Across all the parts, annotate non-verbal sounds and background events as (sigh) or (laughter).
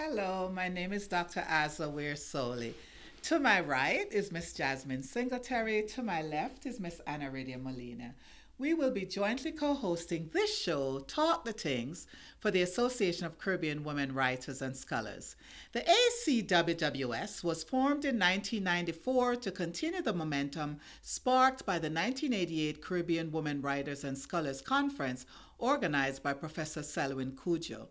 Hello, my name is Dr. Aza Weir Soley. To my right is Miss Jasmine Singletary. To my left is Miss Anna Radia Molina. We will be jointly co hosting this show, Talk Di Tings, for the Association of Caribbean Women Writers and Scholars. The ACWWS was formed in 1994 to continue the momentum sparked by the 1988 Caribbean Women Writers and Scholars Conference organized by Professor Selwyn Cudjoe.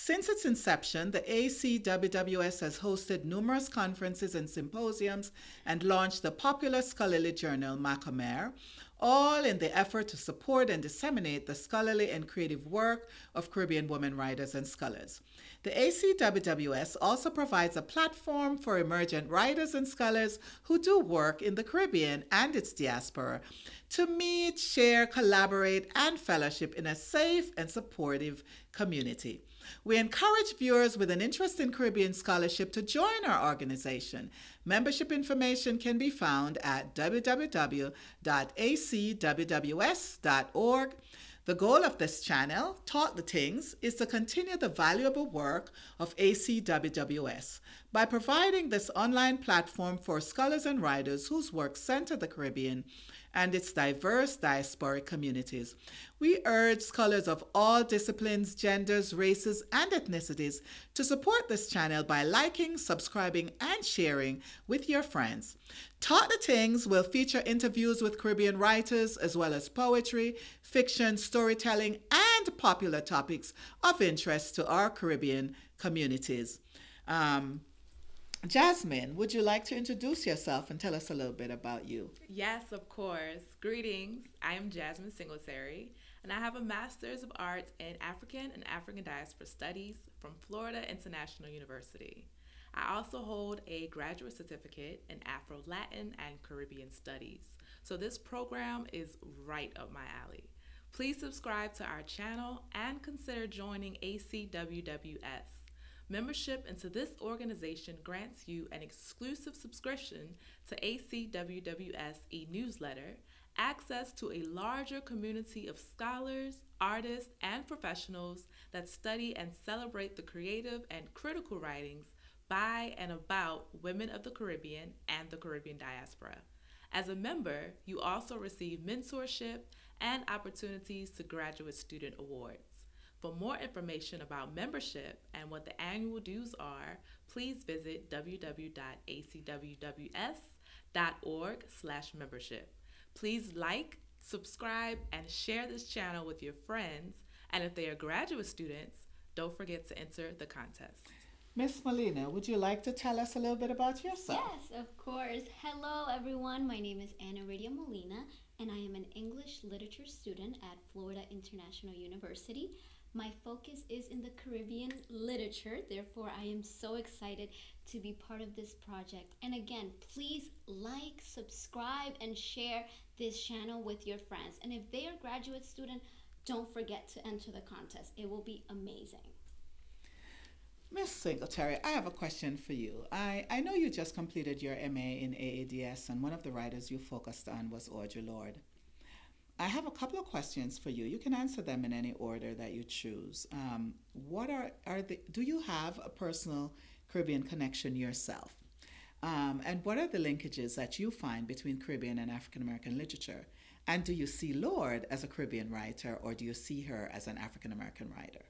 Since its inception, the ACWWS has hosted numerous conferences and symposiums and launched the popular scholarly journal MaComère, all in the effort to support and disseminate the scholarly and creative work of Caribbean women writers and scholars. The ACWWS also provides a platform for emergent writers and scholars who do work in the Caribbean and its diaspora to meet, share, collaborate, and fellowship in a safe and supportive community. We encourage viewers with an interest in Caribbean scholarship to join our organization. Membership information can be found at www.acwws.org. The goal of this channel, Talk Di Tings, is to continue the valuable work of ACWWS by providing this online platform for scholars and writers whose work center the Caribbean and its diverse diasporic communities. We urge scholars of all disciplines, genders, races, and ethnicities to support this channel by liking, subscribing, and sharing with your friends. Talk Di Tings will feature interviews with Caribbean writers as well as poetry, fiction, storytelling, and popular topics of interest to our Caribbean communities. Um, Jasmine, would you like to introduce yourself and tell us a little bit about you? Yes, of course. Greetings. I am Jasmine Singletary, and I have a Master's of Arts in African and African Diaspora Studies from Florida International University. I also hold a graduate certificate in Afro Latin and Caribbean Studies. So this program is right up my alley. Please subscribe to our channel and consider joining ACWWS. Membership into this organization grants you an exclusive subscription to ACWWS e newsletter, access to a larger community of scholars, artists, and professionals that study and celebrate the creative and critical writings by and about women of the Caribbean and the Caribbean diaspora. As a member, you also receive mentorship and opportunities to graduate student awards. For more information about membership and what the annual dues are, please visit www.acwws.org slash membership. Please like, subscribe, and share this channel with your friends. And if they are graduate students, don't forget to enter the contest. Miss Molina, would you like to tell us a little bit about yourself? Yes, of course. Hello, everyone. My name is Anna Radia Molina, and I am an English literature student at Florida International University. My focus is in the Caribbean literature, therefore, I am so excited to be part of this project. And again, please like, subscribe, and share this channel with your friends. And if they are graduate student, don't forget to enter the contest. It will be amazing. Miss Singletary, I have a question for you. I, I know you just completed your MA in AADS, and one of the writers you focused on was Audre Lorde. I have a couple of questions for you. You can answer them in any order that you choose. Um, what are, are the, do you have a personal Caribbean connection yourself? Um, and what are the linkages that you find between Caribbean and African American literature? And do you see Lorde as a Caribbean writer or do you see her as an African American writer?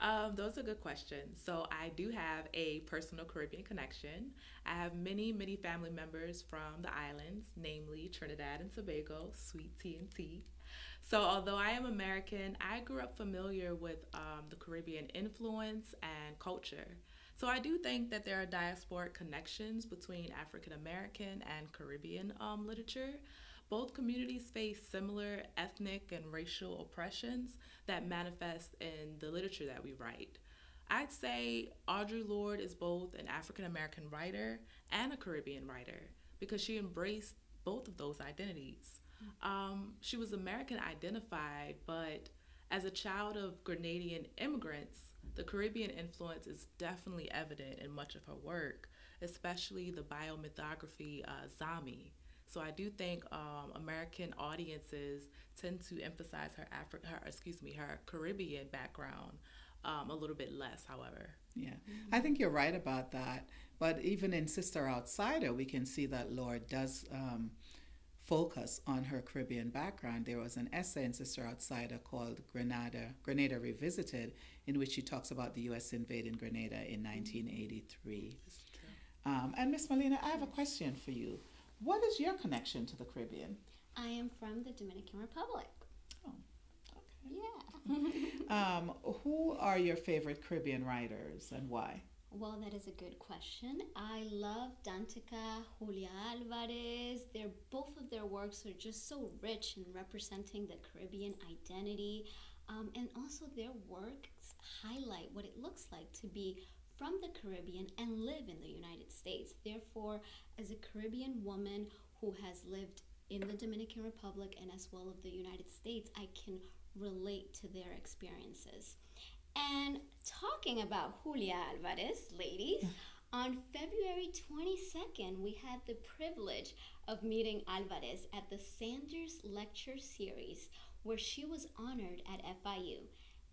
Um, those are good questions. So I do have a personal Caribbean connection. I have many, many family members from the islands, namely Trinidad and Tobago, sweet tea and tea. So although I am American, I grew up familiar with um, the Caribbean influence and culture. So I do think that there are diasporic connections between African American and Caribbean um, literature. Both communities face similar ethnic and racial oppressions that manifest in the literature that we write. I'd say Audre Lorde is both an African American writer and a Caribbean writer because she embraced both of those identities. Um, she was American identified, but as a child of Grenadian immigrants, the Caribbean influence is definitely evident in much of her work, especially the biomythography uh, Zami. So I do think um, American audiences tend to emphasize her Afri- her excuse me her Caribbean background um, a little bit less, however. Yeah, I think you're right about that. But even in Sister Outsider, we can see that Lorde does um, focus on her Caribbean background. There was an essay in Sister Outsider called Grenada, Grenada Revisited, in which she talks about the U.S. invading Grenada in 1983. Um, and Miss Molina, I have a question for you. What is your connection to the Caribbean? I am from the Dominican Republic. Oh, okay. Yeah. (laughs) Um, who are your favorite Caribbean writers and why? Well, that is a good question. I love Danticat, Julia Alvarez. They're both of their works are just so rich in representing the Caribbean identity, um, and also their works highlight what it looks like to be from the Caribbean and live in the United States. Therefore, as a Caribbean woman who has lived in the Dominican Republic and as well of the United States, I can relate to their experiences. And talking about Julia Alvarez, ladies, on February 22nd, we had the privilege of meeting Alvarez at the Sanders Lecture Series, where she was honored at FIU.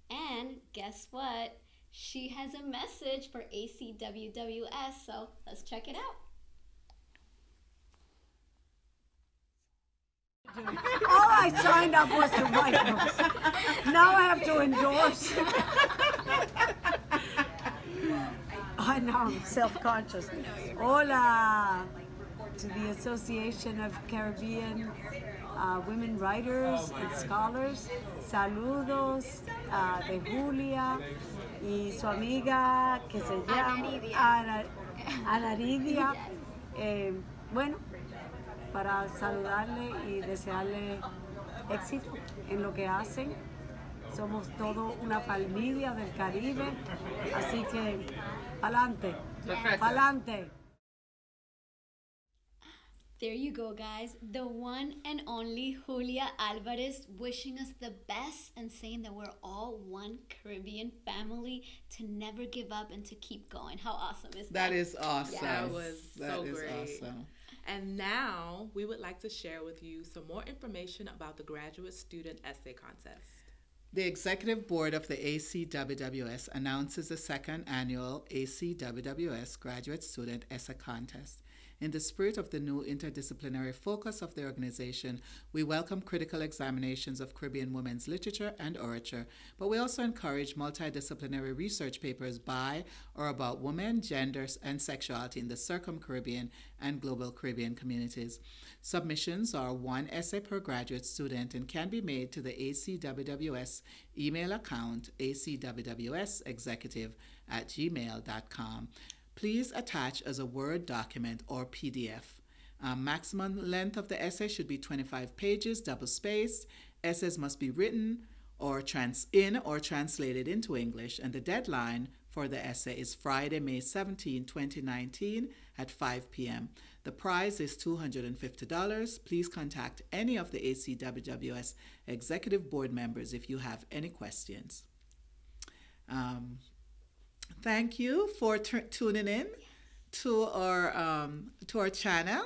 And guess what? She has a message for ACWWS, so let's check it out. All I signed up was to write. Now I have to endorse. I know, self-conscious. Hola to the Association of Caribbean uh, Women Writers and Scholars. Saludos uh, de Julia y su amiga que se llama Ana, Ana Lidia. Eh, bueno, para saludarle y desearle éxito en lo que hacen. Somos todo una familia del Caribe, así que pa'lante, pa'lante. There you go, guys. The one and only Julia Alvarez wishing us the best and saying that we're all one Caribbean family to never give up and to keep going. How awesome is that? That is awesome. That was That so is great. awesome. And now we would like to share with you some more information about the Graduate Student Essay Contest. The executive board of the ACWWS announces the second annual ACWWS Graduate Student Essay Contest. In the spirit of the new interdisciplinary focus of the organization, we welcome critical examinations of Caribbean women's literature and orature, but we also encourage multidisciplinary research papers by or about women, genders, and sexuality in the circum-Caribbean and global Caribbean communities. Submissions are one essay per graduate student and can be made to the ACWWS email account acwwsexecutive at gmail.com. Please attach as a Word document or PDF. Uh, maximum length of the essay should be 25 pages, double spaced. Essays must be written or trans in or translated into English, and the deadline for the essay is Friday, May 17, 2019 at 5 p.m. The prize is $250. Please contact any of the ACWWS executive board members if you have any questions. Um, thank you for t- tuning in to our um, to our channel,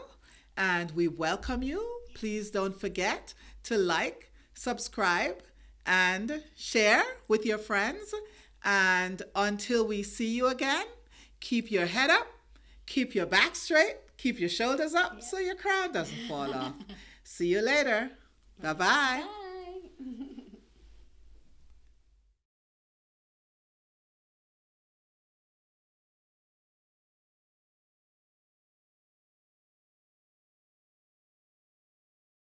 and we welcome you. Please don't forget to like, subscribe, and share with your friends. And until we see you again, keep your head up, keep your back straight, keep your shoulders up so your crown doesn't fall (laughs) off. See you later. Bye-bye. Bye.